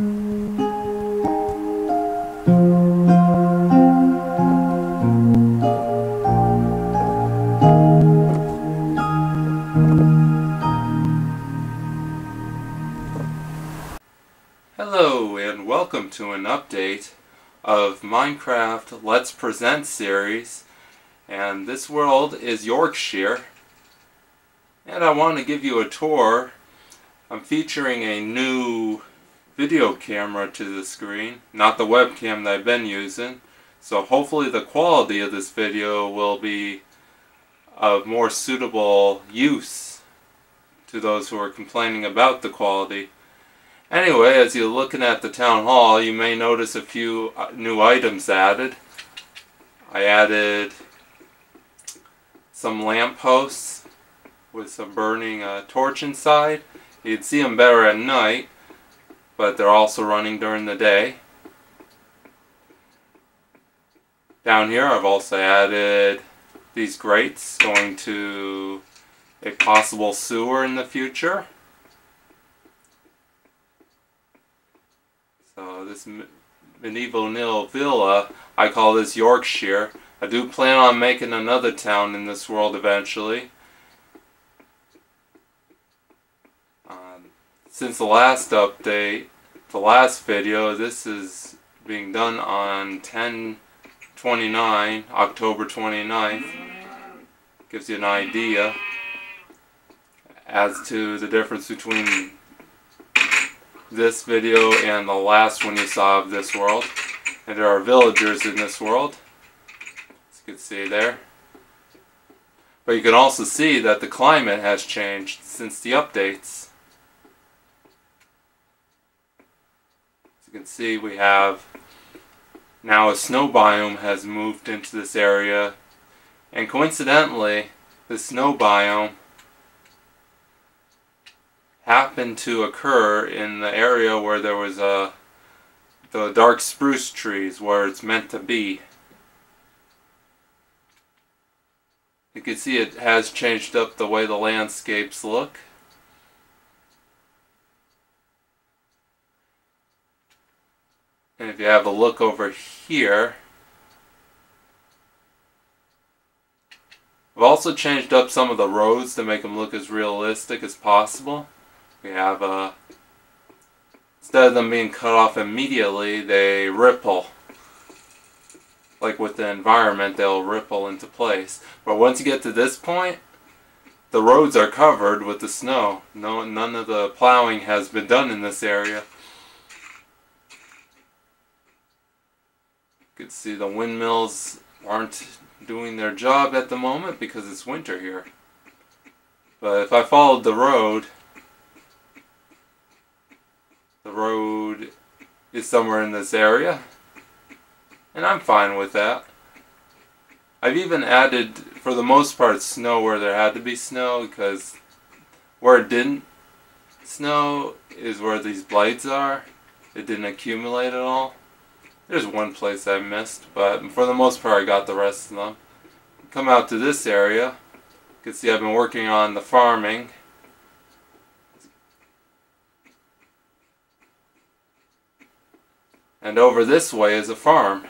Hello and welcome to an update of Minecraft Let's Present series and this world is Yorkshire and I want to give you a tour. I'm featuring a new video camera to the screen, not the webcam that I've been using so hopefully the quality of this video will be of more suitable use to those who are complaining about the quality. Anyway, as you're looking at the town hall, you may notice a few uh, new items added. I added some lamp posts with some burning uh, torch inside. You'd see them better at night, but they're also running during the day. Down here I've also added these grates going to a possible sewer in the future. So this medieval nil villa, I call this Yorkshire. I do plan on making another town in this world eventually. Since the last update, the last video, this is being done on 10 29, October 29th. Gives you an idea as to the difference between this video and the last one you saw of this world. And there are villagers in this world, as you can see there. But you can also see that the climate has changed since the updates. You can see we have now a snow biome has moved into this area and coincidentally the snow biome happened to occur in the area where there was a the dark spruce trees where it's meant to be. You can see it has changed up the way the landscapes look. And if you have a look over here, I've also changed up some of the roads to make them look as realistic as possible. We have, uh, instead of them being cut off immediately, they ripple. Like with the environment, they'll ripple into place. But once you get to this point, the roads are covered with the snow. No, none of the plowing has been done in this area. You can see the windmills aren't doing their job at the moment because it's winter here. But if I followed the road, the road is somewhere in this area. And I'm fine with that. I've even added, for the most part, snow where there had to be snow because where it didn't snow is where these blades are. It didn't accumulate at all. There's one place I missed, but for the most part I got the rest of them. Come out to this area. You can see I've been working on the farming. And over this way is a farm.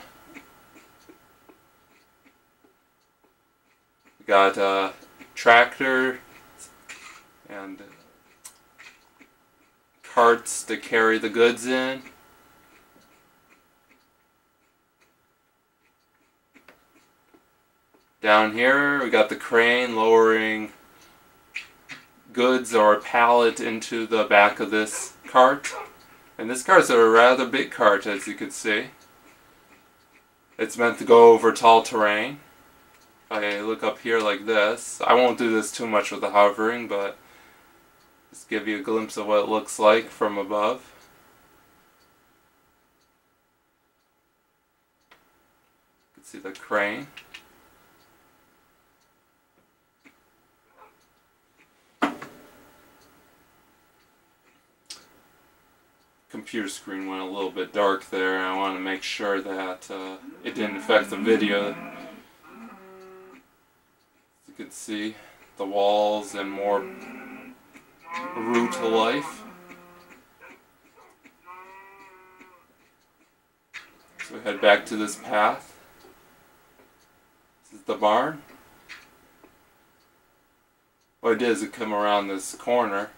We got a tractor and carts to carry the goods in. Down here we got the crane lowering goods or a pallet into the back of this cart. And this cart's a rather big cart as you can see. It's meant to go over tall terrain. If I look up here like this, I won't do this too much with the hovering, but just give you a glimpse of what it looks like from above. You can see the crane. Computer screen went a little bit dark there I want to make sure that uh, it didn't affect the video. You can see the walls and more root to life. So we head back to this path. This is the barn. What I did is I come around this corner.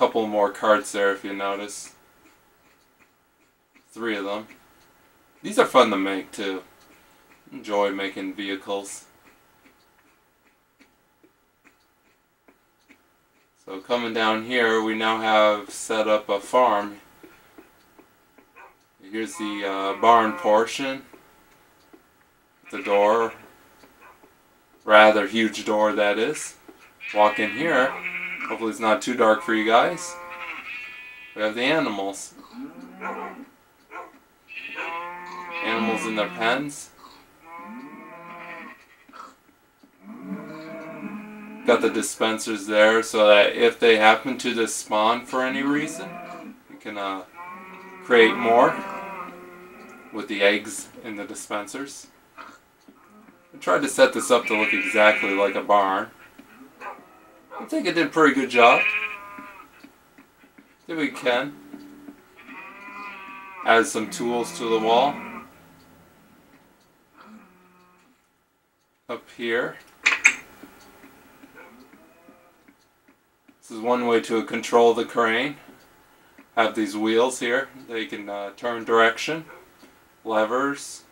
Couple more carts there if you notice. Three of them. These are fun to make too. Enjoy making vehicles. So coming down here, we now have set up a farm. Here's the uh, barn portion. The door. Rather huge door that is. Walk in here. Hopefully it's not too dark for you guys. We have the animals. Animals in their pens. Got the dispensers there so that if they happen to just spawn for any reason, you can uh, create more with the eggs in the dispensers. I tried to set this up to look exactly like a barn. I think it did a pretty good job. If we can. Add some tools to the wall. Up here. This is one way to control the crane. Have these wheels here. They can uh, turn direction. Levers.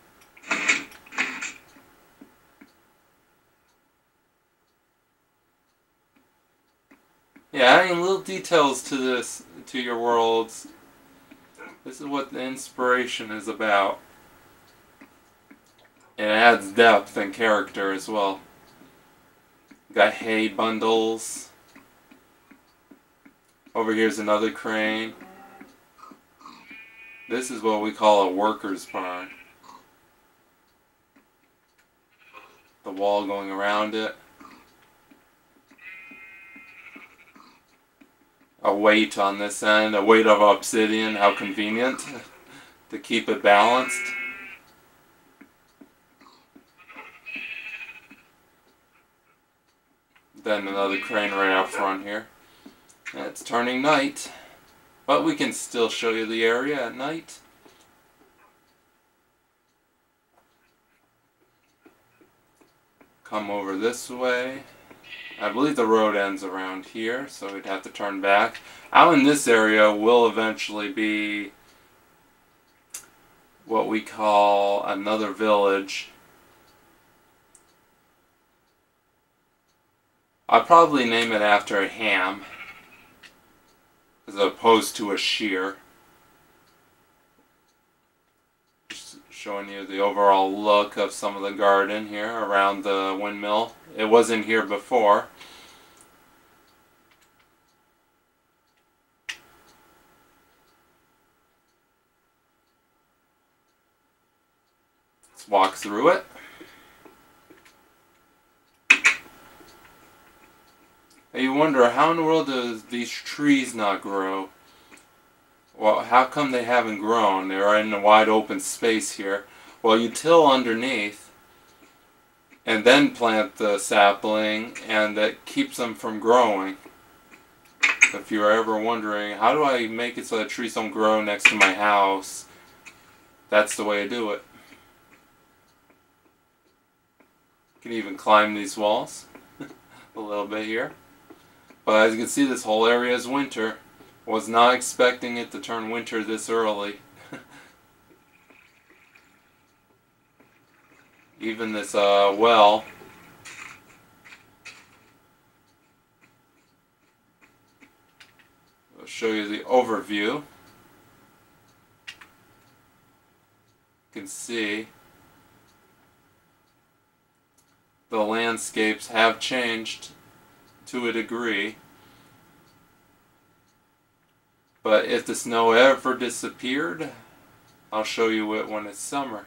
Yeah, adding little details to this, to your worlds. This is what the inspiration is about. It adds depth and character as well. Got hay bundles. Over here's another crane. This is what we call a worker's barn. The wall going around it. A weight on this end, a weight of obsidian, how convenient to keep it balanced. Then another crane right out front here. It's turning night, but we can still show you the area at night. Come over this way. I believe the road ends around here, so we'd have to turn back. Out in this area will eventually be what we call another village. I'd probably name it after a ham as opposed to a shear. Just showing you the overall look of some of the garden here around the windmill. It wasn't here before. Let's walk through it. You wonder, how in the world does these trees not grow? Well, how come they haven't grown? They're in a wide open space here. Well, you till underneath and then plant the sapling and that keeps them from growing. If you're ever wondering, how do I make it so that trees don't grow next to my house? That's the way I do it. You can even climb these walls a little bit here. But as you can see, this whole area is winter. Was not expecting it to turn winter this early. Even this uh, well. I'll show you the overview. You can see the landscapes have changed to a degree. But if the snow ever disappeared, I'll show you it when it's summer.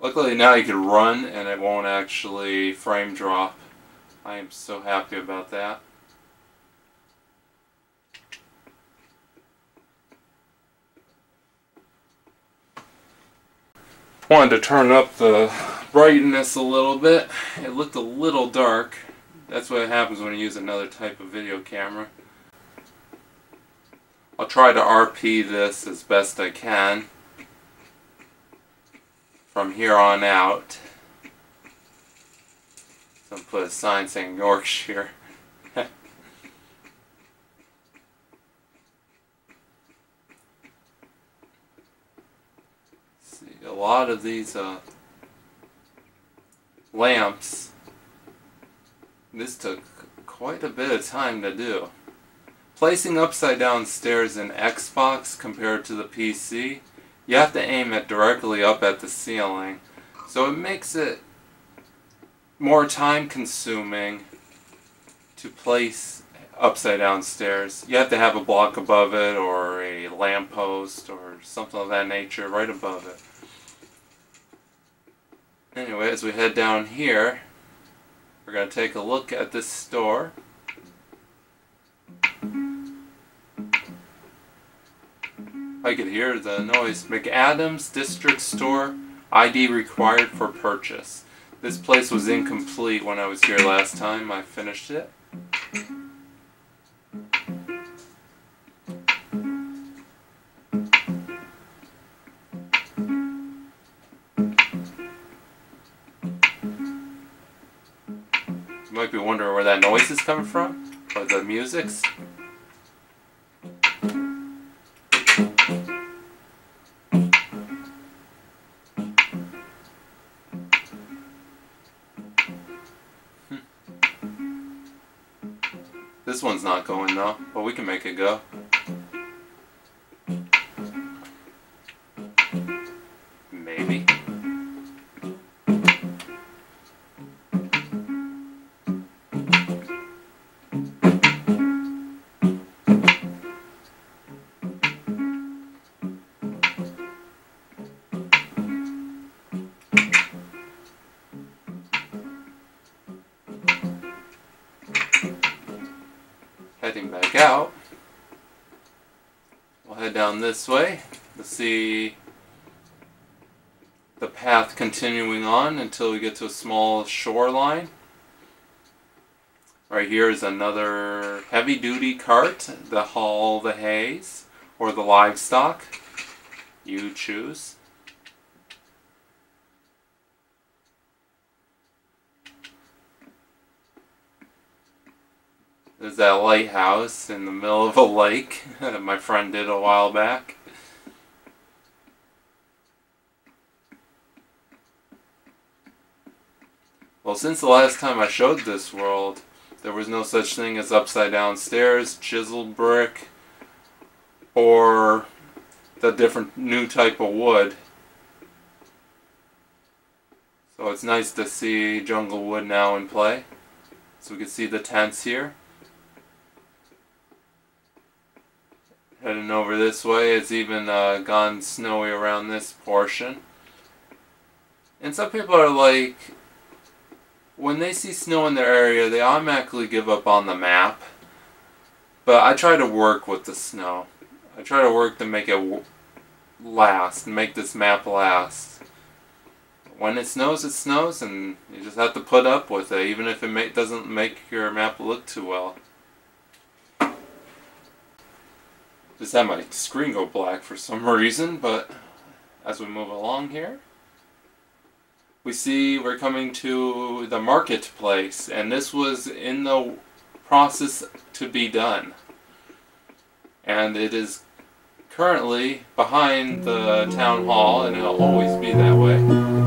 Luckily now you can run and it won't actually frame drop. I am so happy about that. wanted to turn up the brightness a little bit. It looked a little dark That's what happens when you use another type of video camera. I'll try to RP this as best I can from here on out. So I'll put a sign saying Yorkshire. See, a lot of these uh, lamps, this took quite a bit of time to do. Placing upside down stairs in Xbox compared to the PC, you have to aim it directly up at the ceiling. So it makes it more time consuming to place upside down stairs. You have to have a block above it or a lamppost or something of that nature right above it. Anyway, as we head down here, we're going to take a look at this store. I could hear the noise. McAdams District Store, ID required for purchase. This place was incomplete when I was here last time. I finished it. Coming from, or the music's. Hmm. This one's not going though, but we can make it go. Out. We'll head down this way to see the path continuing on until we get to a small shoreline. Right here is another heavy duty cart to haul the hays or the livestock. You choose. There's that lighthouse in the middle of a lake that my friend did a while back. Well, since the last time I showed this world, there was no such thing as upside down stairs, chiseled brick, or the different new type of wood. So it's nice to see jungle wood now in play. So we can see the tents here. Heading over this way, it's even uh, gone snowy around this portion. And some people are like, when they see snow in their area, they automatically give up on the map. But I try to work with the snow. I try to work to make it last, make this map last. When it snows, it snows, and you just have to put up with it, even if it doesn't make your map look too well. Just had my screen go black for some reason, but as we move along here, we see we're coming to the marketplace, and this was in the process to be done. And it is currently behind the town hall, and it'll always be that way.